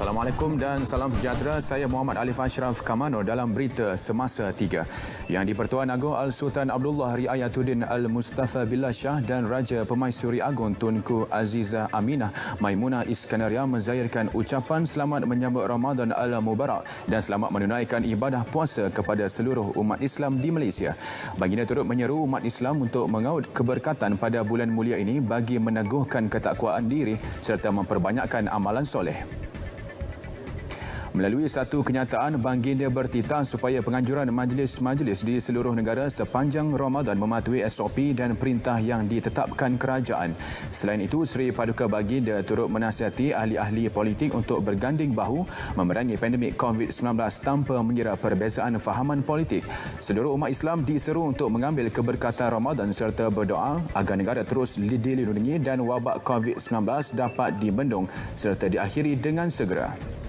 Assalamualaikum dan salam sejahtera. Saya Muhammad Alif Ashraf Kamano dalam berita semasa tiga. Yang di-Pertuan Agong Al-Sultan Abdullah Riayatuddin Al-Mustafa Billah Shah dan Raja Pemaisuri Agong Tunku Aziza Aminah Maimunah Iskandaria menzahirkan ucapan selamat menyambut Ramadan Al-Mubarak dan selamat menunaikan ibadah puasa kepada seluruh umat Islam di Malaysia. Baginda turut menyeru umat Islam untuk mengaut keberkatan pada bulan mulia ini bagi meneguhkan ketakwaan diri serta memperbanyakkan amalan soleh. Melalui satu kenyataan, Baginda bertitah supaya penganjuran majlis-majlis di seluruh negara sepanjang Ramadan mematuhi SOP dan perintah yang ditetapkan kerajaan. Selain itu, Seri Paduka Baginda turut menasihati ahli-ahli politik untuk berganding bahu memerangi pandemik COVID-19 tanpa mengira perbezaan fahaman politik. Seluruh umat Islam diseru untuk mengambil keberkatan Ramadan serta berdoa agar negara terus dilindungi dan wabak COVID-19 dapat dibendung serta diakhiri dengan segera.